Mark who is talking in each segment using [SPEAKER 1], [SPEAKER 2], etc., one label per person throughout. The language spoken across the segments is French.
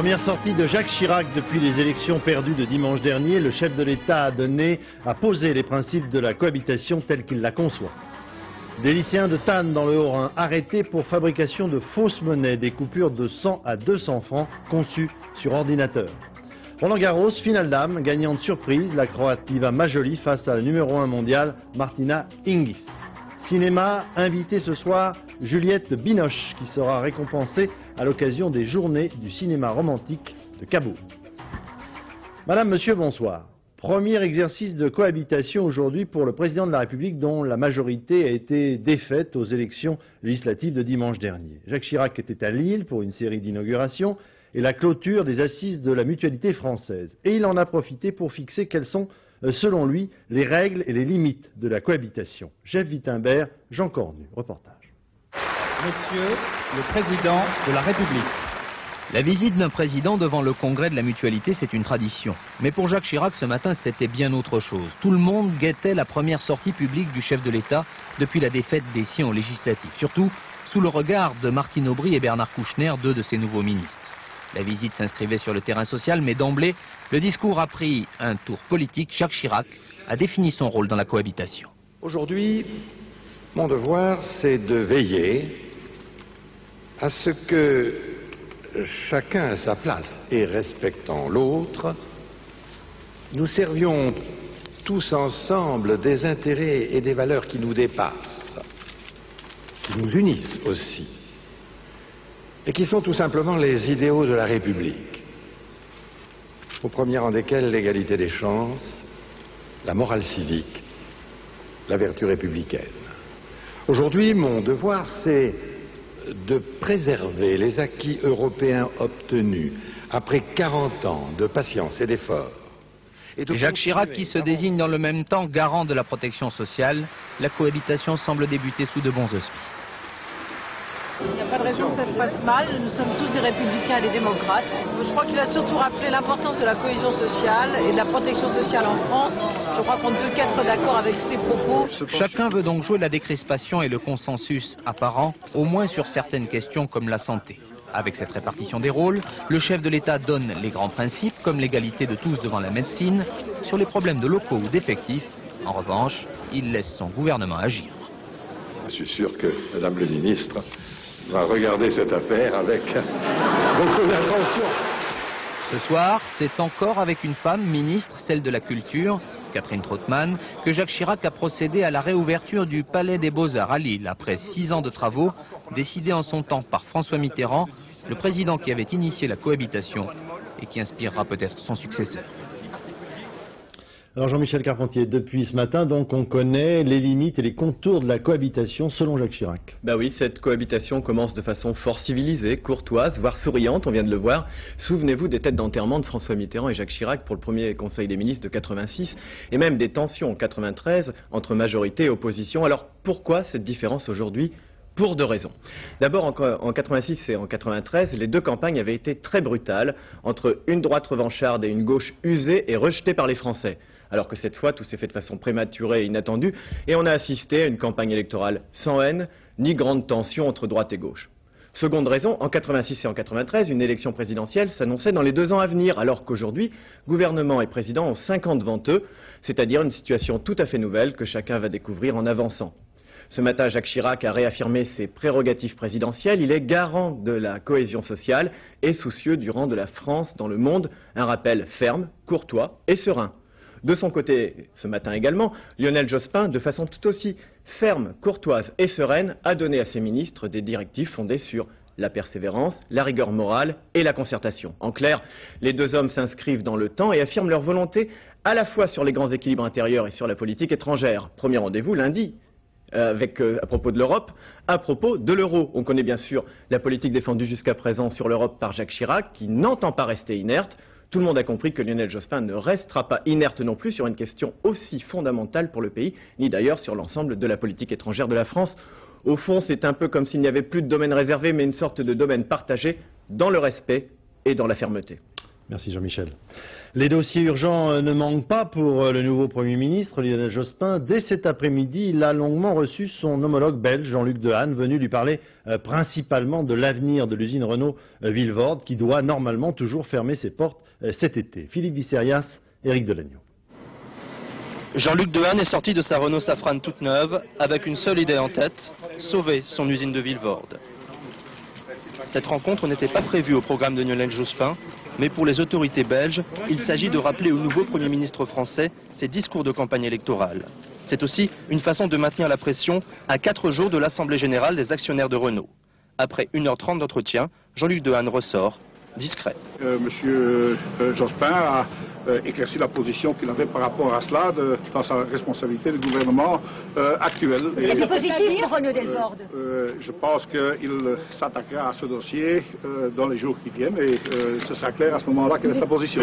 [SPEAKER 1] Première sortie de Jacques Chirac depuis les élections perdues de dimanche dernier, le chef de l'État a donné, a posé les principes de la cohabitation tels qu'il la conçoit. Des lycéens de Tannes dans le Haut-Rhin arrêtés pour fabrication de fausses monnaies, des coupures de 100 à 200 francs conçues sur ordinateur. Roland Garros, finale dame, gagnante surprise, la Croativa Majoli face à la numéro 1 mondiale, Martina Hingis. Cinéma, invité ce soir, Juliette Binoche, qui sera récompensée à l'occasion des journées du cinéma romantique de Cabourg. Madame, Monsieur, bonsoir. Premier exercice de cohabitation aujourd'hui pour le président de la République dont la majorité a été défaite aux élections législatives de dimanche dernier. Jacques Chirac était à Lille pour une série d'inaugurations et la clôture des assises de la mutualité française. Et il en a profité pour fixer quelles sont, selon lui, les règles et les limites de la cohabitation. Jeff Wittenberg, Jean Cornu, reportage.
[SPEAKER 2] Monsieur le Président de la République.
[SPEAKER 3] La visite d'un président devant le congrès de la mutualité, c'est une tradition. Mais pour Jacques Chirac, ce matin, c'était bien autre chose. Tout le monde guettait la première sortie publique du chef de l'État depuis la défaite des siens aux législatives. Surtout sous le regard de Martine Aubry et Bernard Kouchner, deux de ses nouveaux ministres. La visite s'inscrivait sur le terrain social, mais d'emblée, le discours a pris un tour politique. Jacques Chirac a défini son rôle dans la cohabitation.
[SPEAKER 4] Aujourd'hui, mon devoir, c'est de veiller à ce que chacun à sa place et respectant l'autre, nous servions tous ensemble des intérêts et des valeurs qui nous dépassent, qui nous unissent aussi, et qui sont tout simplement les idéaux de la République, au premier rang desquels l'égalité des chances, la morale civique, la vertu républicaine. Aujourd'hui, mon devoir, c'est de préserver les acquis européens obtenus après 40 ans de patience et d'efforts.
[SPEAKER 3] Jacques Chirac qui se désigne dans le même temps garant de la protection sociale, la cohabitation semble débuter sous de bons auspices.
[SPEAKER 5] Il n'y a pas de raison que ça se passe mal. Nous sommes tous des républicains et des démocrates. Je crois qu'il a surtout rappelé l'importance de la cohésion sociale et de la protection sociale en France. Je crois qu'on ne peut qu'être d'accord avec ces propos.
[SPEAKER 3] Chacun veut donc jouer la décrispation et le consensus apparent, au moins sur certaines questions comme la santé. Avec cette répartition des rôles, le chef de l'État donne les grands principes, comme l'égalité de tous devant la médecine. Sur les problèmes de locaux ou d'effectifs, en revanche, il laisse son gouvernement agir.
[SPEAKER 4] Je suis sûr que Madame le ministre va regarder cette affaire avec beaucoup d'attention.
[SPEAKER 3] Ce soir, c'est encore avec une femme ministre, celle de la Culture, Catherine Trottmann, que Jacques Chirac a procédé à la réouverture du Palais des Beaux-Arts à Lille, après six ans de travaux, décidés en son temps par François Mitterrand, le président qui avait initié la cohabitation et qui inspirera peut-être son successeur.
[SPEAKER 1] Alors Jean-Michel Carpentier, depuis ce matin, donc, on connaît les limites et les contours de la cohabitation selon Jacques Chirac.
[SPEAKER 6] Bah oui, cette cohabitation commence de façon fort civilisée, courtoise, voire souriante, on vient de le voir. Souvenez-vous des têtes d'enterrement de François Mitterrand et Jacques Chirac pour le premier Conseil des ministres de 86, et même des tensions en 93 entre majorité et opposition. Alors pourquoi cette différence aujourd'hui? Pour deux raisons. D'abord, en, 86 et en 93, les deux campagnes avaient été très brutales, entre une droite revancharde et une gauche usée et rejetée par les Français alors que cette fois, tout s'est fait de façon prématurée et inattendue, et on a assisté à une campagne électorale sans haine, ni grande tension entre droite et gauche. Seconde raison, en 86 et en 93, une élection présidentielle s'annonçait dans les deux ans à venir, alors qu'aujourd'hui, gouvernement et président ont cinq ans devant eux, c'est-à-dire une situation tout à fait nouvelle que chacun va découvrir en avançant. Ce matin, Jacques Chirac a réaffirmé ses prérogatives présidentielles. Il est garant de la cohésion sociale et soucieux du rang de la France dans le monde. Un rappel ferme, courtois et serein. De son côté, ce matin également, Lionel Jospin, de façon tout aussi ferme, courtoise et sereine, a donné à ses ministres des directives fondées sur la persévérance, la rigueur morale et la concertation. En clair, les deux hommes s'inscrivent dans le temps et affirment leur volonté à la fois sur les grands équilibres intérieurs et sur la politique étrangère. Premier rendez-vous lundi. Euh, euh, à propos de l'Europe, à propos de l'euro. On connaît bien sûr la politique défendue jusqu'à présent sur l'Europe par Jacques Chirac, qui n'entend pas rester inerte. Tout le monde a compris que Lionel Jospin ne restera pas inerte non plus sur une question aussi fondamentale pour le pays, ni d'ailleurs sur l'ensemble de la politique étrangère de la France. Au fond, c'est un peu comme s'il n'y avait plus de domaine réservé, mais une sorte de domaine partagé dans le respect et dans la fermeté.
[SPEAKER 1] Merci Jean-Michel. Les dossiers urgents euh, ne manquent pas pour euh, le nouveau Premier ministre, Lionel Jospin. Dès cet après-midi, il a longuement reçu son homologue belge, Jean-Luc Dehaene, venu lui parler euh, principalement de l'avenir de l'usine Renault Villevorde, qui doit normalement toujours fermer ses portes cet été. Philippe Visserias, Éric Delagneau.
[SPEAKER 7] Jean-Luc Dehaene est sorti de sa Renault Safrane toute neuve avec une seule idée en tête, sauver son usine de Villevorde. Cette rencontre n'était pas prévue au programme de Lionel Jospin, mais pour les autorités belges, il s'agit de rappeler au nouveau Premier ministre français ses discours de campagne électorale. C'est aussi une façon de maintenir la pression à quatre jours de l'Assemblée générale des actionnaires de Renault. Après 1h30 d'entretien, Jean-Luc Dehaene ressort discret.
[SPEAKER 8] Euh, monsieur euh, Jospin a euh, éclairci la position qu'il avait par rapport à cela de, dans sa responsabilité du gouvernement actuel.
[SPEAKER 9] C'est positif pour Renaud Delborde
[SPEAKER 8] Je pense qu'il s'attaquera à ce dossier dans les jours qui viennent et ce sera clair à ce moment-là quelle est sa position.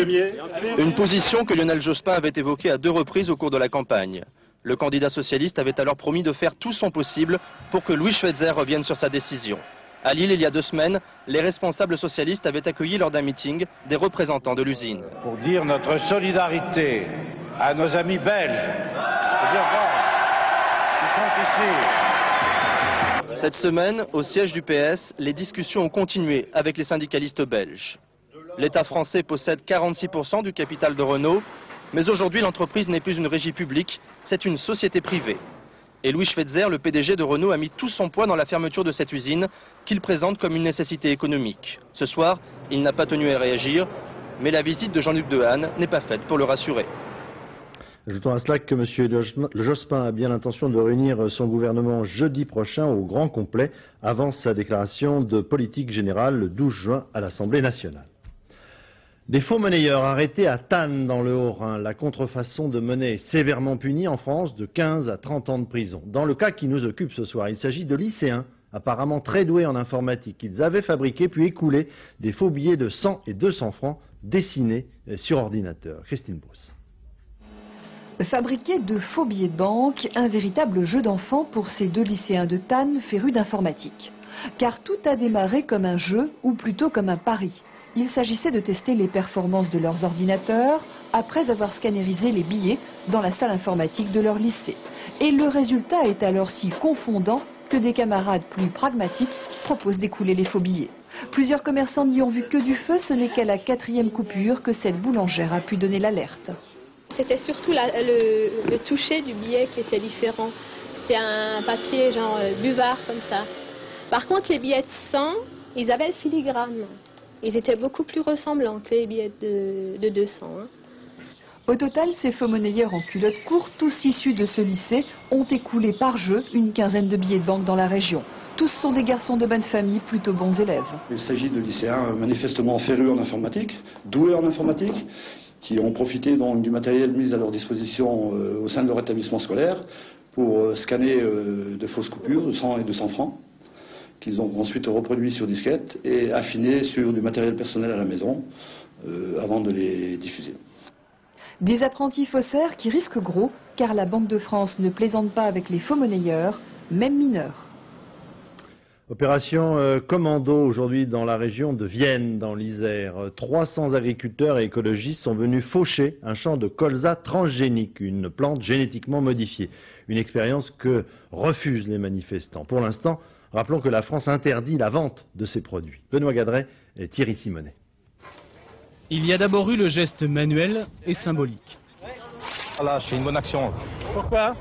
[SPEAKER 7] Une position que Lionel Jospin avait évoquée à deux reprises au cours de la campagne. Le candidat socialiste avait alors promis de faire tout son possible pour que Louis Schweitzer revienne sur sa décision. À Lille, il y a deux semaines, les responsables socialistes avaient accueilli lors d'un meeting des représentants de l'usine.
[SPEAKER 10] Pour dire notre solidarité à nos amis belges, qui sont
[SPEAKER 7] ici. Cette semaine, au siège du PS, les discussions ont continué avec les syndicalistes belges. L'État français possède 46% du capital de Renault, mais aujourd'hui l'entreprise n'est plus une régie publique, c'est une société privée. Et Louis Schweitzer, le PDG de Renault, a mis tout son poids dans la fermeture de cette usine qu'il présente comme une nécessité économique. Ce soir, il n'a pas tenu à réagir, mais la visite de Jean-Luc Dehaene n'est pas faite pour le rassurer.
[SPEAKER 1] Ajoutons à cela que M. Jospin a bien l'intention de réunir son gouvernement jeudi prochain au grand complet avant sa déclaration de politique générale le 12 juin à l'Assemblée nationale. Des faux monnayeurs arrêtés à Tannes dans le Haut-Rhin. La contrefaçon de monnaie est sévèrement punie en France de 15 à 30 ans de prison. Dans le cas qui nous occupe ce soir, il s'agit de lycéens apparemment très doués en informatique. Ils avaient fabriqué puis écoulé des faux billets de 100 et 200 francs dessinés sur ordinateur. Christine Brousse.
[SPEAKER 11] Fabriquer de faux billets de banque, un véritable jeu d'enfant pour ces deux lycéens de Tannes férus d'informatique. Car tout a démarré comme un jeu, ou plutôt comme un pari. Il s'agissait de tester les performances de leurs ordinateurs après avoir scannérisé les billets dans la salle informatique de leur lycée. Et le résultat est alors si confondant que des camarades plus pragmatiques proposent d'écouler les faux billets. Plusieurs commerçants n'y ont vu que du feu, ce n'est qu'à la quatrième coupure que cette boulangère a pu donner l'alerte.
[SPEAKER 12] C'était surtout le, toucher du billet qui était différent. C'était un papier genre euh, buvard comme ça. Par contre, les billets de 100, ils avaient le filigrane. Ils étaient beaucoup plus ressemblants que les billets de, 200. Hein.
[SPEAKER 11] Au total, ces faux monnayeurs en culotte courte, tous issus de ce lycée, ont écoulé par jeu une quinzaine de billets de banque dans la région. Tous sont des garçons de bonne famille, plutôt bons élèves.
[SPEAKER 13] Il s'agit de lycéens manifestement férus en informatique, doués en informatique, qui ont profité du matériel mis à leur disposition euh, au sein de leur établissement scolaire pour euh, scanner euh, de fausses coupures de 100 et 200 francs qu'ils ont ensuite reproduit sur disquette et affiné sur du matériel personnel à la maison euh, avant de les diffuser.
[SPEAKER 11] Des apprentis faussaires qui risquent gros car la Banque de France ne plaisante pas avec les faux monnayeurs, même mineurs.
[SPEAKER 1] Opération euh, commando aujourd'hui dans la région de Vienne, dans l'Isère. 300 agriculteurs et écologistes sont venus faucher un champ de colza transgénique, une plante génétiquement modifiée. Une expérience que refusent les manifestants. Pour l'instant, Rappelons que la France interdit la vente de ces produits. Benoît Gadret et Thierry Simonet.
[SPEAKER 14] Il y a d'abord eu le geste manuel et symbolique.
[SPEAKER 15] Voilà, c'est une bonne action.
[SPEAKER 14] Pourquoi?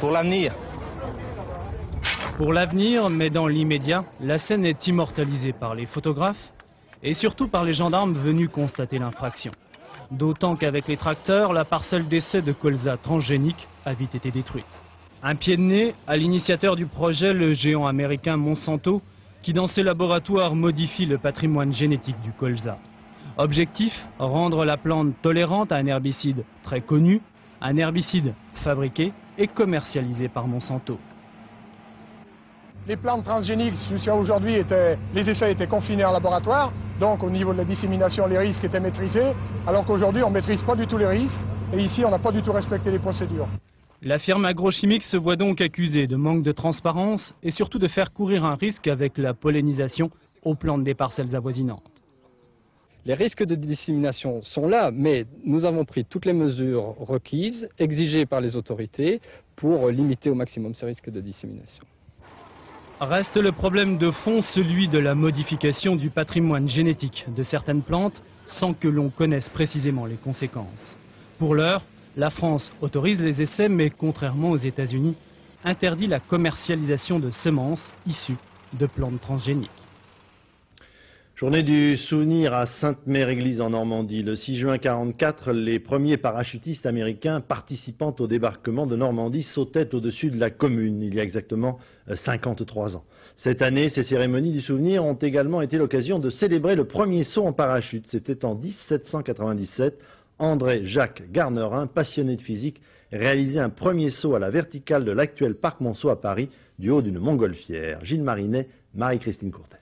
[SPEAKER 15] Pour l'avenir.
[SPEAKER 14] Pour l'avenir, mais dans l'immédiat, la scène est immortalisée par les photographes et surtout par les gendarmes venus constater l'infraction. D'autant qu'avec les tracteurs, la parcelle d'essai de colza transgénique a vite été détruite. Un pied de nez à l'initiateur du projet, le géant américain Monsanto, qui dans ses laboratoires modifie le patrimoine génétique du colza. Objectif, rendre la plante tolérante à un herbicide très connu, un herbicide fabriqué et commercialisé par Monsanto.
[SPEAKER 16] Les plantes transgéniques, jusqu'à aujourd'hui, les essais étaient confinés en laboratoire, donc au niveau de la dissémination, les risques étaient maîtrisés, alors qu'aujourd'hui, on ne maîtrise pas du tout les risques, et ici, on n'a pas du tout respecté les procédures.
[SPEAKER 14] La firme agrochimique se voit donc accusée de manque de transparence et surtout de faire courir un risque avec la pollinisation aux plantes des parcelles avoisinantes.
[SPEAKER 17] Les risques de dissémination sont là, mais nous avons pris toutes les mesures requises, exigées par les autorités, pour limiter au maximum ces risques de dissémination.
[SPEAKER 14] Reste le problème de fond, celui de la modification du patrimoine génétique de certaines plantes sans que l'on connaisse précisément les conséquences. Pour l'heure, la France autorise les essais, mais contrairement aux États-Unis, interdit la commercialisation de semences issues de plantes transgéniques.
[SPEAKER 1] Journée du souvenir à Sainte-Mère-Église en Normandie. Le 6 juin 1944, les premiers parachutistes américains participant au débarquement de Normandie sautaient au-dessus de la commune, il y a exactement 53 euh, ans. Cette année, ces cérémonies du souvenir ont également été l'occasion de célébrer le premier saut en parachute. C'était en 1797. André Jacques Garnerin, passionné de physique, réalisait un premier saut à la verticale de l'actuel parc Monceau à Paris, du haut d'une montgolfière. Gilles Marinet, Marie-Christine Courtès.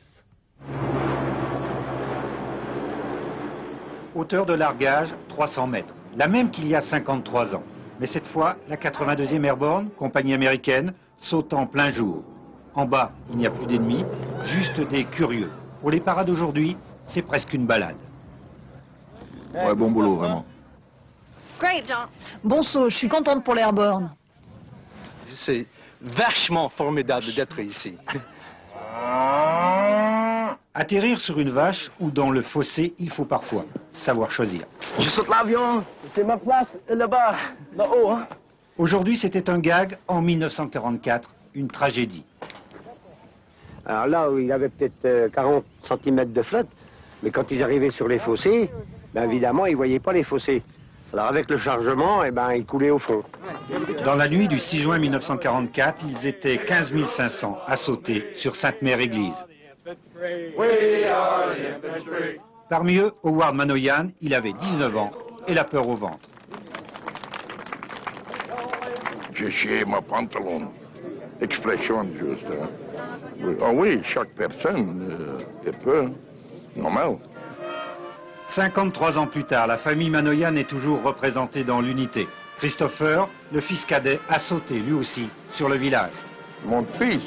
[SPEAKER 18] Hauteur de largage, 300 mètres. La même qu'il y a 53 ans. Mais cette fois, la 82e Airborne, compagnie américaine, saute en plein jour. En bas, il n'y a plus d'ennemis, juste des curieux. Pour les parades d'aujourd'hui, c'est presque une balade.
[SPEAKER 19] Ouais, bon boulot, vraiment.
[SPEAKER 20] Bon saut, je suis contente pour l'Airborne.
[SPEAKER 21] C'est vachement formidable d'être ici.
[SPEAKER 18] Atterrir sur une vache ou dans le fossé, il faut parfois savoir choisir.
[SPEAKER 21] Je saute l'avion, c'est ma place là-bas, là-haut. Hein.
[SPEAKER 18] Aujourd'hui, c'était un gag. En 1944, une tragédie.
[SPEAKER 22] Alors là où il avait peut-être 40 euh, cm de flotte, mais quand ils arrivaient sur les fossés, ben évidemment, ils ne voyaient pas les fossés. Alors avec le chargement, eh ben, ils coulaient au fond.
[SPEAKER 18] Dans la nuit du 6 juin 1944, ils étaient 15 500 à sauter sur Sainte-Mère-Église. Parmi eux, Howard Manoyan, il avait 19 ans et la peur au ventre.
[SPEAKER 19] J'ai chié mon pantalon. Expression juste. Hein. Oui. Oh oui, chaque personne euh, est peu. Normal.
[SPEAKER 18] 53 ans plus tard, la famille Manoyan est toujours représentée dans l'unité. Christopher, le fils cadet, a sauté lui aussi sur le village.
[SPEAKER 19] Mon fils,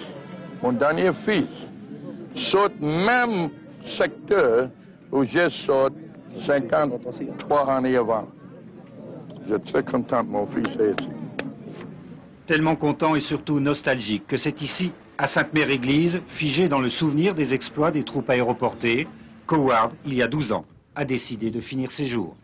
[SPEAKER 19] mon dernier fils, saute même secteur où j'ai sauté 53 années avant. Je suis très content mon fils est ici.
[SPEAKER 18] Tellement content et surtout nostalgique que c'est ici, à Sainte-Mère-Église, figé dans le souvenir des exploits des troupes aéroportées, qu'Howard, il y a 12 ans, a décidé de finir ses jours.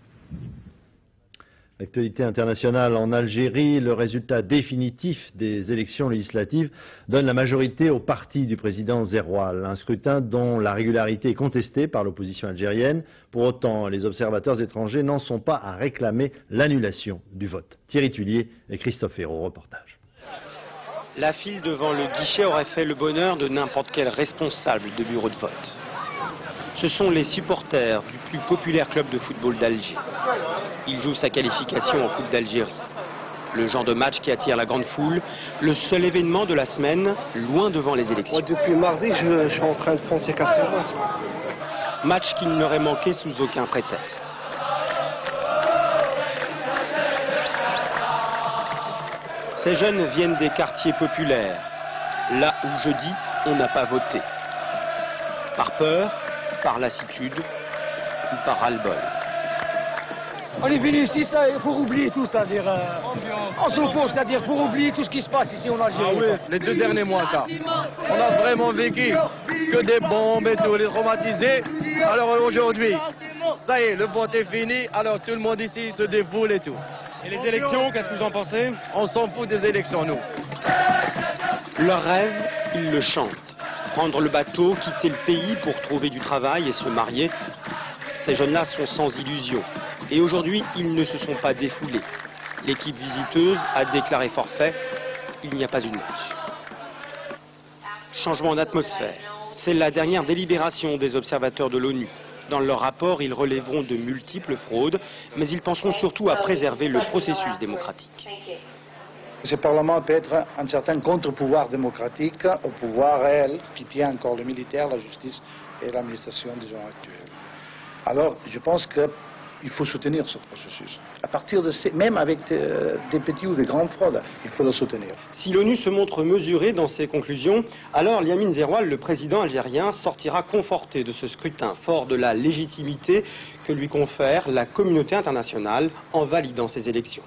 [SPEAKER 1] L'actualité internationale en Algérie, le résultat définitif des élections législatives donne la majorité au parti du président Zeroual, un scrutin dont la régularité est contestée par l'opposition algérienne. Pour autant, les observateurs étrangers n'en sont pas à réclamer l'annulation du vote. Thierry Tullier et Christophe Hérault, reportage.
[SPEAKER 23] La file devant le guichet aurait fait le bonheur de n'importe quel responsable de bureau de vote ce sont les supporters du plus populaire club de football d'Alger. Il joue sa qualification en Coupe d'Algérie. Le genre de match qui attire la grande foule, le seul événement de la semaine, loin devant les élections.
[SPEAKER 22] depuis mardi, je, suis en train de penser qu'à
[SPEAKER 23] Match qui n'aurait manqué sous aucun prétexte. Ces jeunes viennent des quartiers populaires, là où jeudi, on n'a pas voté. Par peur, par lassitude ou par ras-le-bol.
[SPEAKER 24] On est venu ici ça, pour oublier tout, c'est-à-dire. Euh, on s'en fout, c'est-à-dire pour oublier tout ce qui se passe ici en Algérie.
[SPEAKER 25] Ah oui, les deux derniers mois, ça. On a vraiment vécu que des bombes et tout, les traumatisés. Alors aujourd'hui, ça y est, le vote est fini, alors tout le monde ici se déboule et tout.
[SPEAKER 26] Et les élections, qu'est-ce que vous en pensez?
[SPEAKER 25] On s'en fout des élections, nous.
[SPEAKER 23] Leur rêve, ils le chantent prendre le bateau, quitter le pays pour trouver du travail et se marier. Ces jeunes-là sont sans illusion. Et aujourd'hui, ils ne se sont pas défoulés. L'équipe visiteuse a déclaré forfait. Il n'y a pas une match. Changement d'atmosphère. C'est la dernière délibération des observateurs de l'ONU. Dans leur rapport, ils relèveront de multiples fraudes, mais ils penseront surtout à préserver le processus démocratique.
[SPEAKER 22] Ce Parlement peut être un certain contre-pouvoir démocratique au pouvoir réel qui tient encore le militaire, la justice et l'administration, disons, actuelle. Alors, je pense qu'il
[SPEAKER 27] il faut soutenir ce processus. À partir de même avec euh, des petits ou des grandes fraudes, il faut le soutenir.
[SPEAKER 23] Si l'ONU se montre mesurée dans ses conclusions, alors Liamine Zeroual, le président algérien, sortira conforté de ce scrutin, fort de la légitimité que lui confère la communauté internationale en validant ces élections.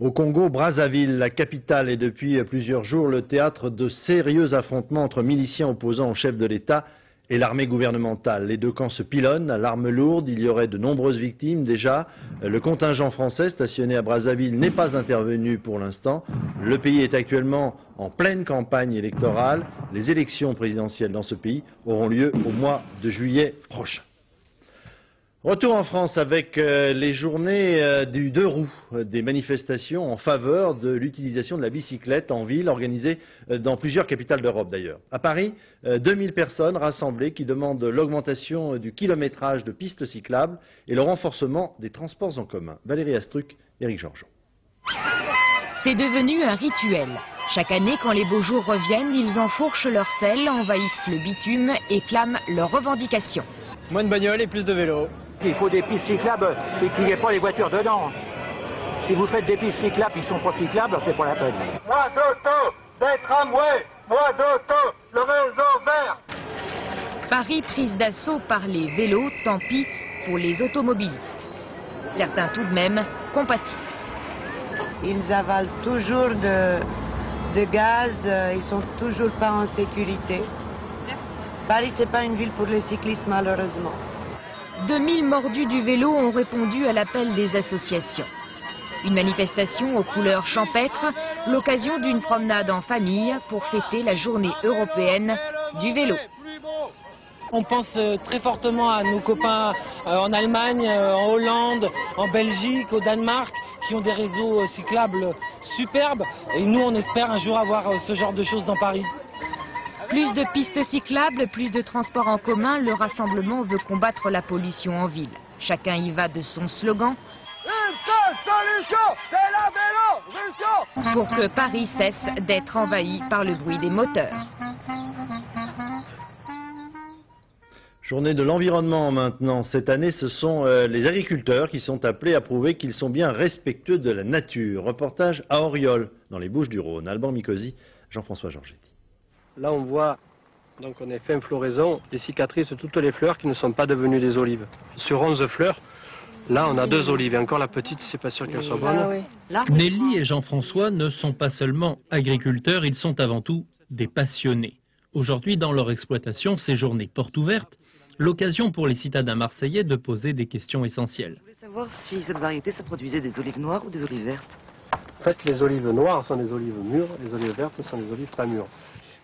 [SPEAKER 1] Au Congo, Brazzaville, la capitale, est depuis plusieurs jours le théâtre de sérieux affrontements entre miliciens opposants au chef de l'État et l'armée gouvernementale. Les deux camps se pilonnent à l'arme lourde. Il y aurait de nombreuses victimes déjà. Le contingent français stationné à Brazzaville n'est pas intervenu pour l'instant. Le pays est actuellement en pleine campagne électorale. Les élections présidentielles dans ce pays auront lieu au mois de juillet prochain. Retour en France avec euh, les journées euh, du deux roues, euh, des manifestations en faveur de l'utilisation de la bicyclette en ville, organisées dans plusieurs capitales d'Europe d'ailleurs. À Paris, 2000 personnes rassemblées qui demandent l'augmentation du kilométrage de pistes cyclables et le renforcement des transports en commun. Valérie Astruc, Éric Georgeon.
[SPEAKER 28] C'est devenu un rituel. Chaque année, quand les beaux jours reviennent, ils enfourchent leur sel, envahissent le bitume et clament leurs revendications.
[SPEAKER 29] Moins de bagnoles et plus de vélos.
[SPEAKER 30] Il faut des pistes cyclables et qu'il n'y ait pas les voitures dedans. Si vous faites des pistes cyclables qui sont pas cyclables, c'est pas la peine.
[SPEAKER 31] Moins d'auto, des tramways, moins d'auto, le réseau vert.
[SPEAKER 28] Paris prise d'assaut par les vélos, tant pis pour les automobilistes. Certains tout de même compatissent.
[SPEAKER 32] Ils avalent toujours de, de gaz, euh, ils sont toujours pas en sécurité. Paris, c'est pas une ville pour les cyclistes, malheureusement.
[SPEAKER 28] 2000 mordus du vélo ont répondu à l'appel des associations. Une manifestation aux couleurs champêtres, l'occasion d'une promenade en famille pour fêter la journée européenne du vélo.
[SPEAKER 24] On pense euh, très fortement à nos copains euh, en Allemagne, euh, en Hollande, en Belgique, au Danemark, qui ont des réseaux cyclables superbes. Et nous, on espère un jour avoir ce genre de choses dans Paris.
[SPEAKER 28] Plus de pistes cyclables, plus de transports en commun, le rassemblement veut combattre la pollution en ville. Chacun y va de son slogan. Pour que Paris cesse d'être envahi par le bruit des moteurs.
[SPEAKER 1] Journée de l'environnement maintenant. Cette année, ce sont euh, les agriculteurs qui sont appelés à prouver qu'ils sont bien respectueux de la nature. Reportage à Oriol, dans les Bouches du Rhône. Alban Micosi, Jean-François Georgetti.
[SPEAKER 17] Là, on voit, donc on est fin floraison, les cicatrices de toutes les fleurs qui ne sont pas devenues des olives. Sur 11 fleurs, là, on a deux olives. Et encore la petite, c'est pas sûr qu'elle soit bonne.
[SPEAKER 33] Nelly et Jean-François ne sont pas seulement agriculteurs, ils sont avant tout des passionnés. Aujourd'hui, dans leur exploitation, ces journées portes ouvertes, l'occasion pour les citadins marseillais de poser des questions essentielles.
[SPEAKER 34] Je voulais savoir si cette variété, ça produisait des olives noires ou des olives vertes.
[SPEAKER 17] En fait, les olives noires sont des olives mûres, les olives vertes sont des olives pas mûres.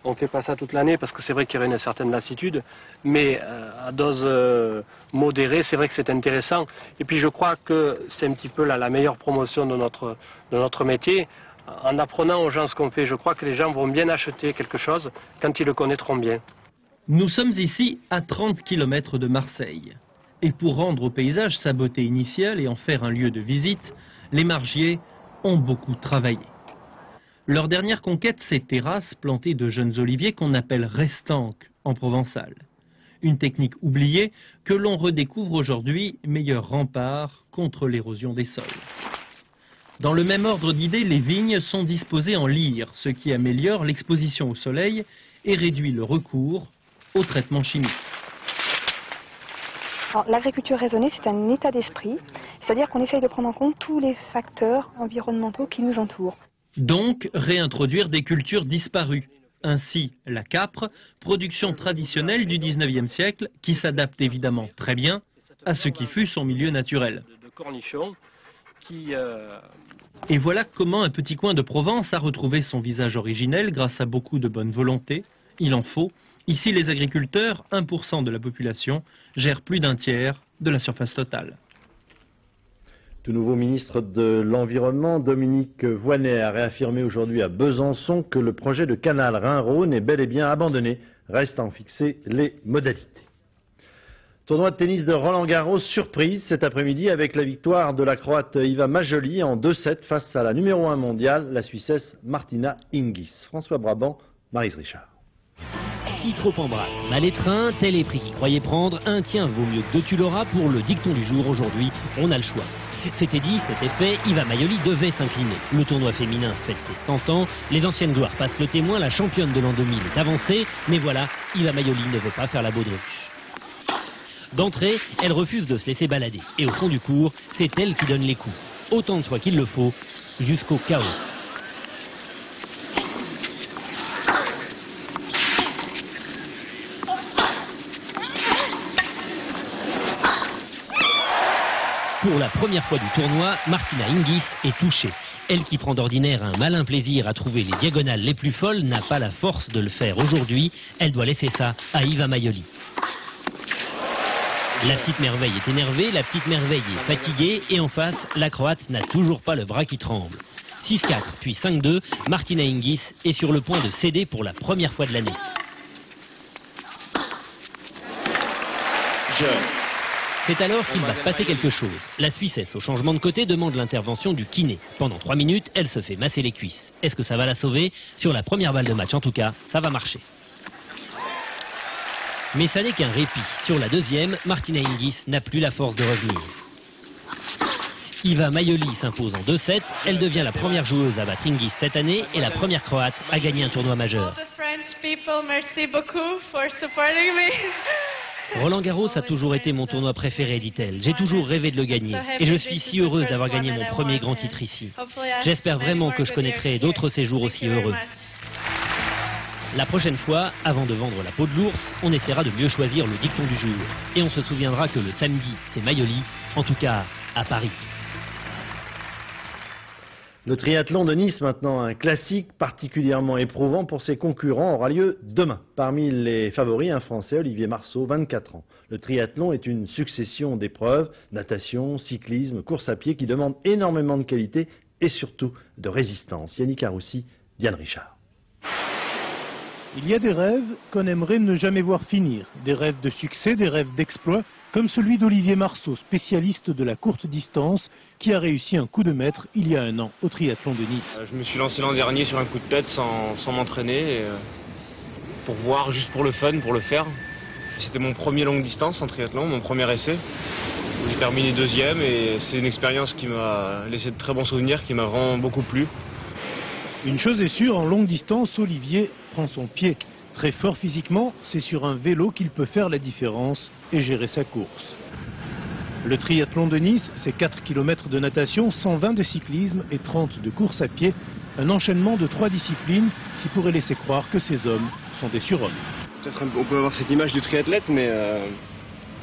[SPEAKER 17] On ne fait pas ça toute l'année parce que c'est vrai qu'il y aurait une certaine lassitude, mais euh, à dose euh, modérée, c'est vrai que c'est intéressant. Et puis je crois que c'est un petit peu la, meilleure promotion de notre, de notre métier. En apprenant aux gens ce qu'on fait, je crois que les gens vont bien acheter quelque chose quand ils le connaîtront bien.
[SPEAKER 33] Nous sommes ici à 30 km de Marseille. Et pour rendre au paysage sa beauté initiale et en faire un lieu de visite, les margiers ont beaucoup travaillé. Leur dernière conquête, ces terrasses plantées de jeunes oliviers qu'on appelle restanques en provençal. Une technique oubliée que l'on redécouvre aujourd'hui, meilleur rempart contre l'érosion des sols. Dans le même ordre d'idées, les vignes sont disposées en lyre, ce qui améliore l'exposition au soleil et réduit le recours au traitement chimique.
[SPEAKER 35] L'agriculture raisonnée, c'est un état d'esprit, c'est-à-dire qu'on essaye de prendre en compte tous les facteurs environnementaux qui nous entourent.
[SPEAKER 33] Donc, réintroduire des cultures disparues. Ainsi, la capre, production traditionnelle du 19e siècle, qui s'adapte évidemment très bien à ce qui fut son milieu naturel. Euh, Et voilà comment un petit coin de Provence a retrouvé son visage originel grâce à beaucoup de bonne volonté. Il en faut. Ici, les agriculteurs, 1% de la population, gèrent plus d'un tiers de la surface totale.
[SPEAKER 1] Tout nouveau ministre de l'Environnement, Dominique Voynet, a réaffirmé aujourd'hui à Besançon que le projet de canal Rhin-Rhône est bel et bien abandonné. Reste à en fixer les modalités. Tournoi de tennis de Roland Garros, surprise cet après-midi avec la victoire de la Croate Iva Majoli en 2-7 face à la numéro 1 mondiale, la Suissesse Martina Hingis. François Brabant, Marise Richard.
[SPEAKER 36] filles trop embrasse. Mal étreint, tel est prix qui croyait prendre. Un tien vaut mieux que deux tu l'auras pour le dicton du jour. Aujourd'hui, on a le choix. C'était dit, c'était fait, Iva Maioli devait s'incliner. Le tournoi féminin fête ses 100 ans, les anciennes gloires passent le témoin, la championne de l'an 2000 est avancée, mais voilà, Iva Maioli ne veut pas faire la baudruche. D'entrée, elle refuse de se laisser balader. Et au fond du cours, c'est elle qui donne les coups. Autant de fois qu'il le faut, jusqu'au chaos. Pour la première fois du tournoi, Martina Hingis est touchée. Elle qui prend d'ordinaire un malin plaisir à trouver les diagonales les plus folles n'a pas la force de le faire aujourd'hui. Elle doit laisser ça à Iva Maioli. La petite merveille est énervée, la petite merveille est fatiguée et en face, la Croate n'a toujours pas le bras qui tremble. 6-4 puis 5-2, Martina Hingis est sur le point de céder pour la première fois de l'année. C'est alors qu'il va se passer quelque chose. La Suissesse, au changement de côté, demande l'intervention du kiné. Pendant trois minutes, elle se fait masser les cuisses. Est-ce que ça va la sauver? Sur la première balle de match, en tout cas, ça va marcher. Mais ça n'est qu'un répit. Sur la deuxième, Martina Hingis n'a plus la force de revenir. Iva Maioli s'impose en 2-7. Elle devient la première joueuse à battre Hingis cette année et la première croate à gagner un tournoi majeur. Roland Garros a toujours été mon tournoi préféré, dit-elle. J'ai toujours rêvé de le gagner. Et je suis si heureuse d'avoir gagné mon premier grand titre ici. J'espère vraiment que je connaîtrai d'autres séjours aussi heureux. La prochaine fois, avant de vendre la peau de l'ours, on essaiera de mieux choisir le dicton du jour. Et on se souviendra que le samedi, c'est Maioli, en tout cas à Paris.
[SPEAKER 1] Le triathlon de Nice, maintenant un classique particulièrement éprouvant pour ses concurrents, aura lieu demain. Parmi les favoris, un Français, Olivier Marceau, 24 ans. Le triathlon est une succession d'épreuves, natation, cyclisme, course à pied, qui demandent énormément de qualité et surtout de résistance. Yannick Aroussi, Diane Richard.
[SPEAKER 37] Il y a des rêves qu'on aimerait ne jamais voir finir, des rêves de succès, des rêves d'exploit, comme celui d'Olivier Marceau, spécialiste de la courte distance, qui a réussi un coup de maître il y a un an au triathlon de Nice.
[SPEAKER 38] Euh, je me suis lancé l'an dernier sur un coup de tête sans, m'entraîner, euh, pour voir, juste pour le fun, pour le faire. C'était mon premier longue distance en triathlon, mon premier essai. J'ai terminé deuxième et c'est une expérience qui m'a laissé de très bons souvenirs, qui m'a vraiment beaucoup plu.
[SPEAKER 37] Une chose est sûre, en longue distance, Olivier prend son pied. Très fort physiquement, c'est sur un vélo qu'il peut faire la différence et gérer sa course. Le triathlon de Nice, c'est 4 km de natation, 120 de cyclisme et 30 de course à pied. Un enchaînement de trois disciplines qui pourrait laisser croire que ces hommes sont des surhommes.
[SPEAKER 38] On peut avoir cette image du triathlète, mais euh,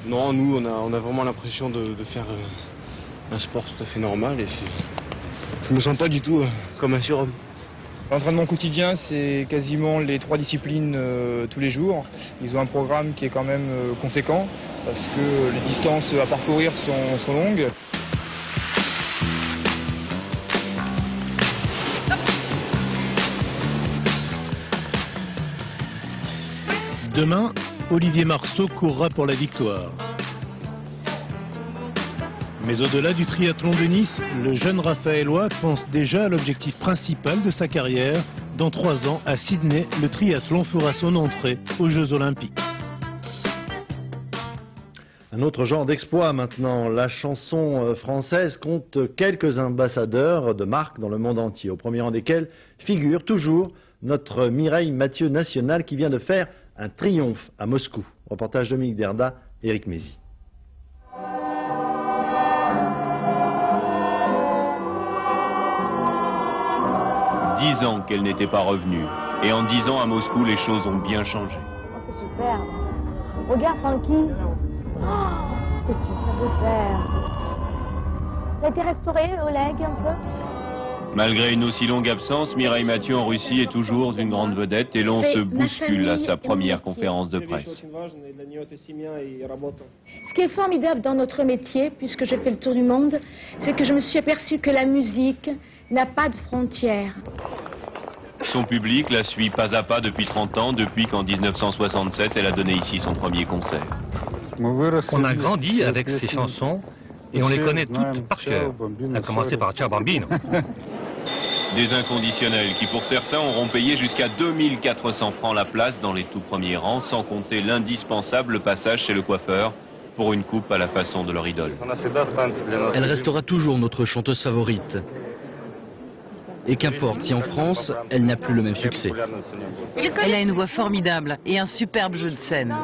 [SPEAKER 38] non, nous, on a, vraiment l'impression de, faire euh, un sport tout à fait normal et je me sens pas du tout euh, comme un surhomme.
[SPEAKER 39] L'entraînement quotidien, c'est quasiment les trois disciplines euh, tous les jours. Ils ont un programme qui est quand même euh, conséquent parce que les distances à parcourir sont, longues.
[SPEAKER 37] Demain, Olivier Marceau courra pour la victoire. Mais au-delà du triathlon de Nice, le jeune Raphaëlois pense déjà à l'objectif principal de sa carrière. Dans trois ans, à Sydney, le triathlon fera son entrée aux Jeux Olympiques.
[SPEAKER 1] Un autre genre d'exploit maintenant, la chanson euh, française compte quelques ambassadeurs de marque dans le monde entier, au premier rang desquels figure toujours notre Mireille Mathieu National qui vient de faire un triomphe à Moscou. Reportage Dominique Derda, Éric Mézy.
[SPEAKER 40] Dix ans qu'elle n'était pas revenue. Et en dix ans, à Moscou, les choses ont bien changé.
[SPEAKER 41] Oh, c'est super. Regarde, Francky. Oh, c'est super, Ça a été restauré, Oleg, un peu?
[SPEAKER 40] Malgré une aussi longue absence, Mireille Mathieu en Russie est toujours une grande vedette et l'on se bouscule à sa première conférence de presse.
[SPEAKER 41] Ce qui est formidable dans notre métier, puisque j'ai fait le tour du monde, c'est que je me suis aperçu que la musique, n'a pas de frontières.
[SPEAKER 40] Son public la suit pas à pas depuis 30 ans, depuis qu'en 1967, elle a donné ici son premier concert.
[SPEAKER 42] On a grandi avec ces chansons et on les connaît toutes par cœur, à commencer par Ciao Bambino.
[SPEAKER 40] Des inconditionnels qui pour certains auront payé jusqu'à 2400 francs la place dans les tout premiers rangs, sans compter l'indispensable passage chez le coiffeur pour une coupe à la façon de leur idole.
[SPEAKER 42] Elle restera toujours notre chanteuse favorite. Et qu'importe si en France, elle n'a plus le même succès.
[SPEAKER 43] Elle a une voix formidable et un superbe jeu de scène.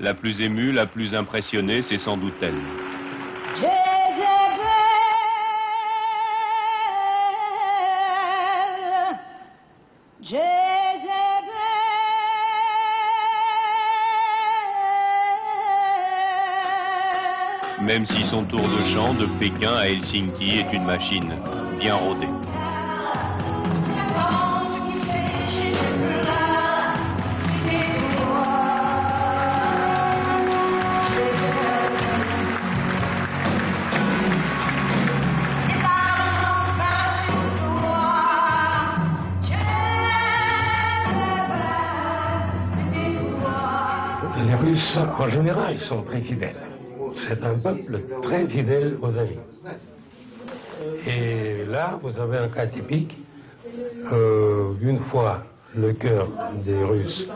[SPEAKER 40] La plus émue, la plus impressionnée, c'est sans doute elle. Même si son tour de chant de Pékin à Helsinki est une machine bien rodée.
[SPEAKER 44] Les Russes, en général, sont très fidèles. C'est un peuple très fidèle aux amis. Et là, vous avez un cas typique. Euh, une fois, le cœur des Russes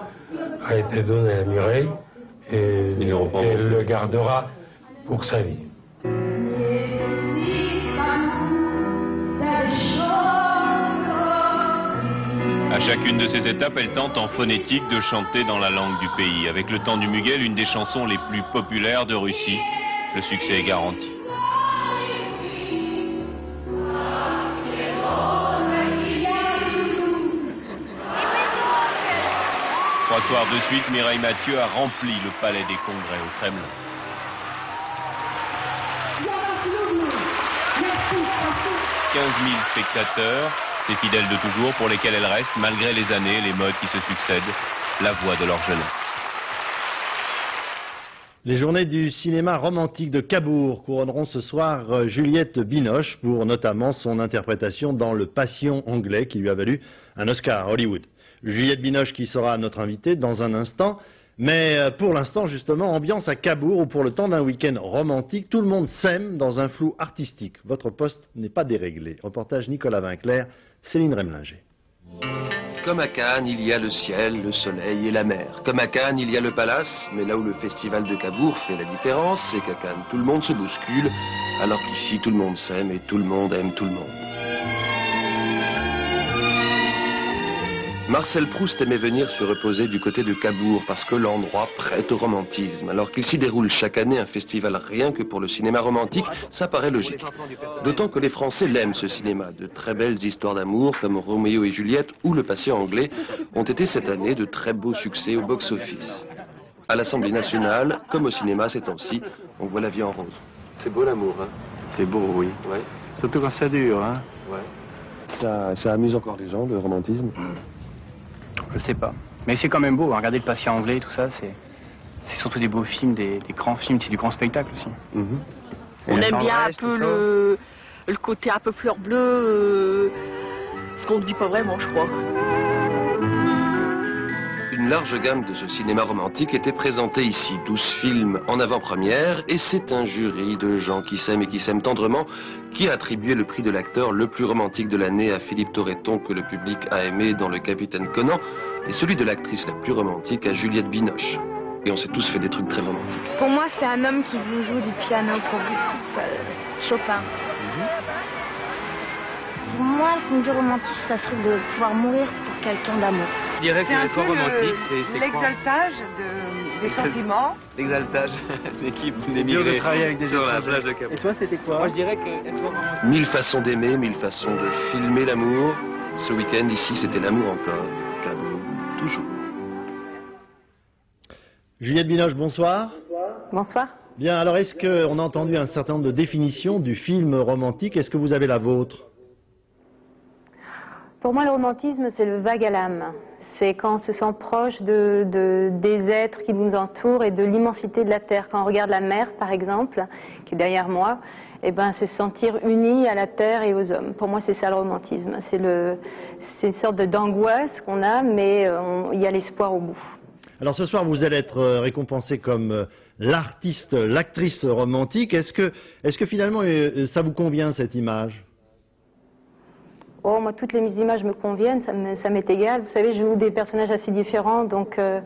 [SPEAKER 44] a été donné à Mireille et elle le gardera pour sa vie.
[SPEAKER 40] Chacune de ces étapes, elle tente en phonétique de chanter dans la langue du pays. Avec le temps du Muguel, une des chansons les plus populaires de Russie. Le succès est garanti. Trois soirs de suite, Mireille Mathieu a rempli le palais des congrès au Kremlin. 15 000 spectateurs, ces fidèles de toujours pour lesquels elle reste, malgré les années, les modes qui se succèdent, la voix de leur jeunesse.
[SPEAKER 1] Les journées du cinéma romantique de Cabourg couronneront ce soir euh, Juliette Binoche pour notamment son interprétation dans Le Passion anglais qui lui a valu un Oscar à Hollywood. Juliette Binoche qui sera notre invitée dans un instant. Mais euh, pour l'instant, justement, ambiance à Cabourg où pour le temps d'un week-end romantique, tout le monde s'aime dans un flou artistique. Votre poste n'est pas déréglé. Reportage Nicolas Vinclair, Céline Remlinger.
[SPEAKER 45] Comme à Cannes, il y a le ciel, le soleil et la mer. Comme à Cannes, il y a le palace, mais là où le festival de Cabourg fait la différence, c'est qu'à Cannes, tout le monde se bouscule, alors qu'ici, tout le monde s'aime et tout le monde aime tout le monde. Marcel Proust aimait venir se reposer du côté de Cabourg parce que l'endroit prête au romantisme. Alors qu'il s'y déroule chaque année un festival rien que pour le cinéma romantique, ça paraît logique. D'autant que les Français l'aiment ce cinéma. De très belles histoires d'amour comme Roméo et Juliette ou Le Patient anglais ont été cette année de très beaux succès au box-office. À l'Assemblée nationale, comme au cinéma ces temps-ci, on voit la vie en rose. C'est beau l'amour, hein
[SPEAKER 17] C'est beau, oui.
[SPEAKER 45] Ouais.
[SPEAKER 17] Surtout quand ça dure, hein
[SPEAKER 45] Ouais. Ça, ça amuse encore les gens, le romantisme
[SPEAKER 29] Je sais pas. Mais c'est quand même beau, hein. regardez le patient anglais, tout ça, c'est c'est surtout des beaux films, des, des grands films, c'est du grand spectacle aussi.
[SPEAKER 45] Mhm.
[SPEAKER 46] On aime bien un peu le, le côté un peu fleur bleue, euh, ce qu'on ne dit pas vraiment, je crois.
[SPEAKER 45] Une large gamme de ce cinéma romantique était présentée ici, 12 films en avant-première, et c'est un jury de gens qui s'aiment et qui s'aiment tendrement qui a attribué le prix de l'acteur le plus romantique de l'année à Philippe Torreton que le public a aimé dans Le Capitaine Conan, et celui de l'actrice la plus romantique à Juliette Binoche. Et on s'est tous fait des trucs très romantiques.
[SPEAKER 41] Pour moi, c'est un homme qui vous joue du piano pour vous toute seule. Chopin. Pour moi, le conduit romantique, ça serait de pouvoir mourir pour quelqu'un d'amour.
[SPEAKER 38] Je dirais que les trois romantiques, c'est
[SPEAKER 32] L'exaltage de- des sentiments.
[SPEAKER 38] L'exaltage,
[SPEAKER 29] de
[SPEAKER 38] d'émigrer
[SPEAKER 29] travailler avec des
[SPEAKER 38] sur la plage de Cap.
[SPEAKER 29] Et toi, c'était quoi Moi, je dirais que être romantique.
[SPEAKER 45] Mille façons d'aimer, mille façons de filmer l'amour. Ce week-end ici, c'était l'amour encore. Cadeau, toujours.
[SPEAKER 1] Juliette Binoche, bonsoir.
[SPEAKER 32] Bonsoir.
[SPEAKER 1] Bien, alors est-ce qu'on a entendu un certain nombre de définitions du film romantique? Est-ce que vous avez la vôtre?
[SPEAKER 41] Pour moi, le romantisme, c'est le vague à l'âme. C'est quand on se sent proche de, de- des êtres qui nous entourent et de l'immensité de la Terre. Quand on regarde la mer, par exemple, qui est derrière moi, eh ben, c'est se sentir uni à la Terre et aux hommes. Pour moi, c'est ça le romantisme. C'est une sorte d'angoisse qu'on a, mais euh, il y a l'espoir au bout.
[SPEAKER 1] Alors ce soir, vous allez être euh, récompensé comme euh, l'artiste, l'actrice romantique. Est-ce que, est-ce que finalement, ça vous convient cette image?
[SPEAKER 41] Oh, moi, toutes les images me conviennent, ça m'est égal. Vous savez, je joue des personnages assez différents, donc, euh,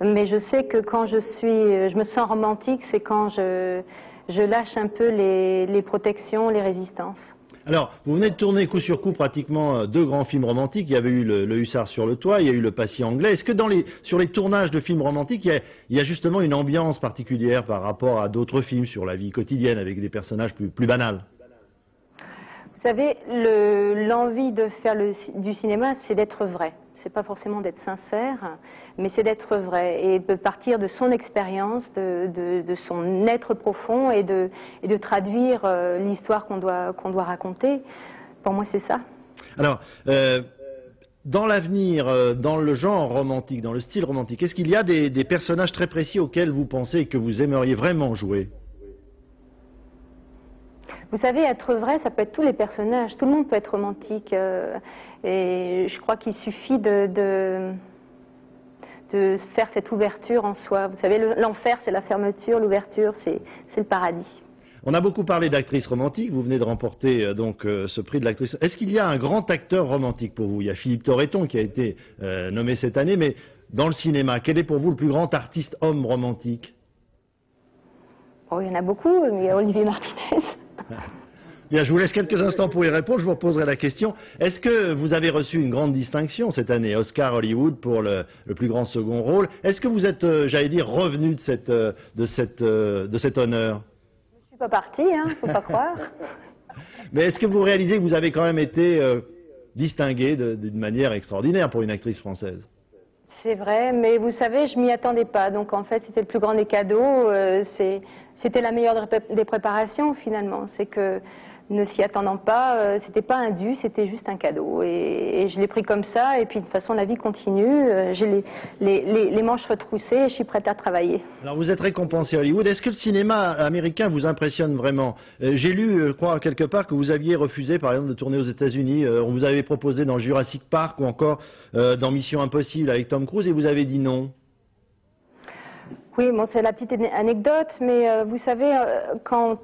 [SPEAKER 41] mais je sais que quand je suis, je me sens romantique, c'est quand je, lâche un peu les, protections, les résistances.
[SPEAKER 1] Alors, vous venez de tourner coup sur coup pratiquement euh, deux grands films romantiques. Il y avait eu le, Hussard sur le toit, il y a eu Le Patient anglais. Est-ce que dans les, sur les tournages de films romantiques, il y, a, justement une ambiance particulière par rapport à d'autres films sur la vie quotidienne avec des personnages plus banals?
[SPEAKER 41] Vous savez, l'envie de faire du cinéma, c'est d'être vrai c'est pas forcément d'être sincère, mais c'est d'être vrai et de partir de son expérience, de, son être profond et de, traduire euh, l'histoire qu'on doit, raconter. Pour moi, c'est ça.
[SPEAKER 1] Alors, euh, dans l'avenir, euh, dans le genre romantique, dans le style romantique, est-ce qu'il y a des, des, personnages très précis auxquels vous pensez que vous aimeriez vraiment jouer?
[SPEAKER 41] Vous savez, être vrai, ça peut être tous les personnages. Tout le monde peut être romantique. Euh, et je crois qu'il suffit de, de, faire cette ouverture en soi. Vous savez, l'enfer, c'est la fermeture. L'ouverture, c'est le paradis.
[SPEAKER 1] On a beaucoup parlé d'actrices romantiques. Vous venez de remporter euh, donc euh, ce prix de l'actrice. Est-ce qu'il y a un grand acteur romantique pour vous? Il y a Philippe Torreton qui a été nommé cette année, mais dans le cinéma, quel est pour vous le plus grand artiste homme romantique?
[SPEAKER 41] Oh, Il y en a beaucoup. Il y a Olivier Martinez.
[SPEAKER 1] Bien, je vous laisse quelques instants pour y répondre. Je vous reposerai la question. Est-ce que vous avez reçu une grande distinction cette année, Oscar Hollywood, pour le, plus grand second rôle? Est-ce que vous êtes, euh, j'allais dire, revenu de, cette, euh, de, cette, euh, de cet honneur?
[SPEAKER 41] Je ne suis pas parti, hein, faut pas croire.
[SPEAKER 1] Mais est-ce que vous réalisez que vous avez quand même été distingué d'une manière extraordinaire pour une actrice française?
[SPEAKER 41] C'est vrai, mais vous savez, je m'y attendais pas. Donc en fait, c'était le plus grand des cadeaux. C'était la meilleure des préparations finalement. C'est que ne s'y attendant pas, euh, c'était pas un dû, c'était juste un cadeau. Et, je l'ai pris comme ça, et puis de toute façon, la vie continue. Euh, j'ai les, manches retroussées et je suis prête à travailler.
[SPEAKER 1] Alors vous êtes récompensé à Hollywood. Est-ce que le cinéma américain vous impressionne vraiment? Euh, J'ai lu, je crois, quelque part que vous aviez refusé, par exemple, de tourner aux États-Unis. on vous avait proposé dans Jurassic Park ou encore dans Mission Impossible avec Tom Cruise, et vous avez dit non.
[SPEAKER 41] Oui, bon, c'est la petite anecdote, mais euh, vous savez, euh, quand,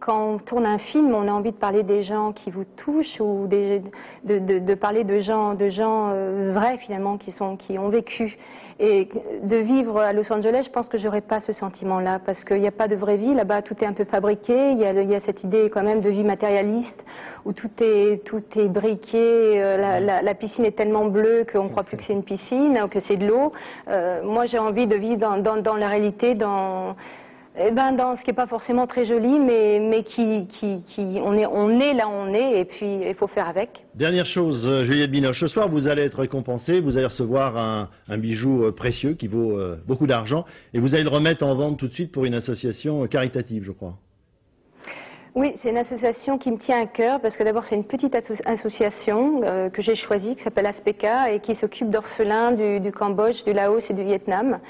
[SPEAKER 41] quand, on tourne un film, on a envie de parler des gens qui vous touchent ou de, de, parler de gens, de gens euh, vrais finalement qui, sont, qui ont vécu. Et de vivre à Los Angeles, je pense que j'aurais pas ce sentiment-là, parce qu'il n'y a pas de vraie vie. Là-bas, tout est un peu fabriqué. Il y, a, il y, a, cette idée quand même de vie matérialiste, où tout est, tout est briqué. Euh, la, la, la, piscine est tellement bleue qu'on ne croit plus que c'est une piscine, que c'est de l'eau. Moi, j'ai envie de vivre dans, dans, dans la réalité, dans eh ben, dans ce qui n'est pas forcément très joli, mais, mais qui, qui, qui, on, est, on est là où on est, et puis il faut faire avec.
[SPEAKER 1] Dernière chose, euh, Juliette Binoche, ce soir vous allez être récompensée, vous allez recevoir un, un bijou euh, précieux qui vaut euh, beaucoup d'argent, et vous allez le remettre en vente tout de suite pour une association caritative, je crois.
[SPEAKER 41] Oui, c'est une association qui me tient à cœur parce que d'abord c'est une petite association que j'ai choisie qui s'appelle Aspeka et qui s'occupe d'orphelins du, du, Cambodge, du Laos et du Vietnam.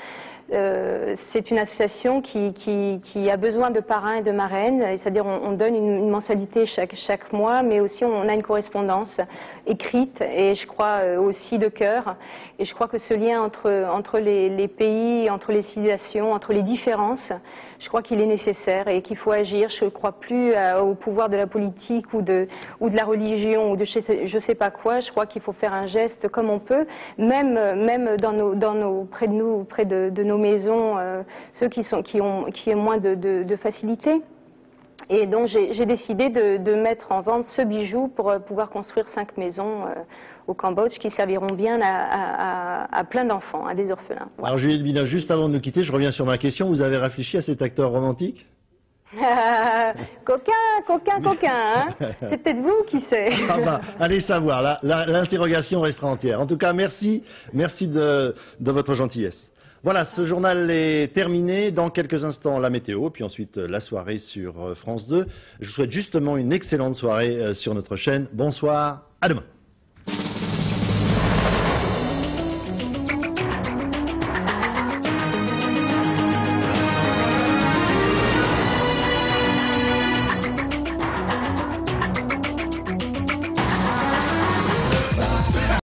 [SPEAKER 41] Euh, c'est une association qui, a besoin de parrains et de marraines, c'est-à-dire on, donne une, mensualité chaque, mois, mais aussi on a une correspondance écrite et je crois euh, aussi de cœur. Et je crois que ce lien entre, entre les, les pays, entre les civilisations, entre les différences, je crois qu'il est nécessaire et qu'il faut agir. Je ne crois plus euh, au pouvoir de la politique ou de, ou de la religion ou de je ne sais pas quoi. Je crois qu'il faut faire un geste comme on peut, même, même dans nos, dans nos, près de nous, près de, nos maisons, euh, ceux qui, sont, qui, ont, qui ont moins de, de facilité. Et donc j'ai décidé de, mettre en vente ce bijou pour euh, pouvoir construire cinq maisons au Cambodge qui serviront bien à, plein d'enfants, à des orphelins.
[SPEAKER 1] Alors Juliette Bina, juste avant de nous quitter, je reviens sur ma question. Vous avez réfléchi à cet acteur romantique?
[SPEAKER 41] Coquin, coquin, coquin, hein c'est peut-être vous qui sait.
[SPEAKER 1] ah bah, allez savoir, l'interrogation restera entière. En tout cas, merci, merci de, votre gentillesse. Voilà, ce journal est terminé. Dans quelques instants, la météo, puis ensuite la soirée sur euh, France 2. Je vous souhaite justement une excellente soirée euh, sur notre chaîne. Bonsoir, à demain.